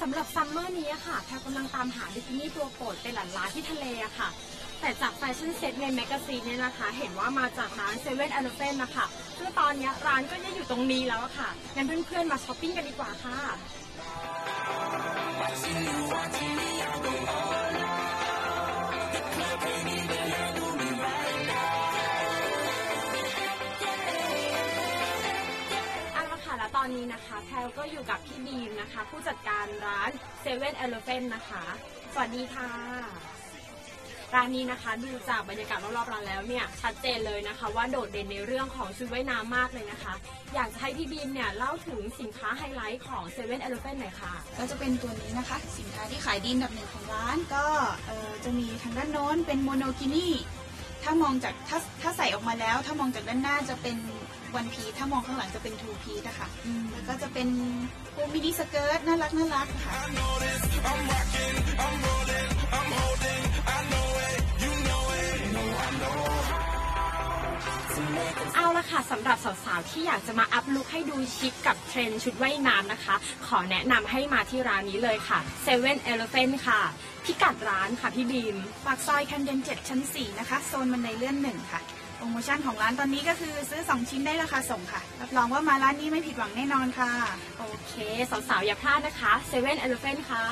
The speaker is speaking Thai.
สำหรับ summer นี้ค่ะแพรกำลังตามหาบิกินี่ตัวโปรดเป็นหลันล้านที่ทะเลอะค่ะ แต่จาก fashion set ใน magazine เนี่ยนะคะ เห็นว่ามาจากร้านเซเว่นอ l ลเฟนนะคะซึ่งตอนนี้ร้านก็ยังอยู่ตรงนี้แล้วอะค่ะงั้นเพื่อนๆมาช้อปปิ้งกันดีกว่าค่ะ ตอนนี้นะคะแพรก็อยู่กับพี่บีมนะคะ ผู้จัดการร้าน Seven Elephant นะคะ สวัสดีค่ะ ร้านนี้นะคะดูจากบรรยากาศรอบๆร้านแล้วเนี่ยชัดเจนเลยนะคะ ว่าโดดเด่นในเรื่องของชุดว่ายน้ำมากเลยนะคะ อยากจะให้พี่บีมเนี่ยเล่าถึงสินค้าไฮไลท์ของ Seven Elephant หน่อยค่ะ ก็จะเป็นตัวนี้นะคะ สินค้าที่ขายดีอันดับหนึ่งของร้านก็เอ่อจะมีทางด้านโน้นเป็น monokini ถ้ามองจากถ้าถ้าใส่ออกมาแล้ว ถ้ามองจากด้านหน้าจะเป็นone-piece ถ้ามองข้างหลังจะเป็น two-piece นะคะแล้วก็จะเป็นพวก miniskirt น่ารักน่ารักค่ะ เอาละค่ะสำหรับสาวๆที่อยากจะมา up look ให้ดูชิคกับเทรนด์ชุดว่ายน้ำนะคะ ขอแนะนำให้มาที่ร้านนี้เลยค่ะ7 Elephant ค่ะ พิกัดร้านค่ะพี่บีม ปากซอยแคนเดน7ชั้น 4 นะคะ โซนบันไดเลื่อนหนึ่งค่ะ โปรโมชั่นของร้านตอนนี้ก็คือซื้อ 2 ชิ้นได้ราคาส่งค่ะ รับรองว่ามาร้านนี้ไม่ผิดหวังแน่นอนค่ะ โอเค สาวๆอย่าพลาดนะคะ7 Elephant ค่ะ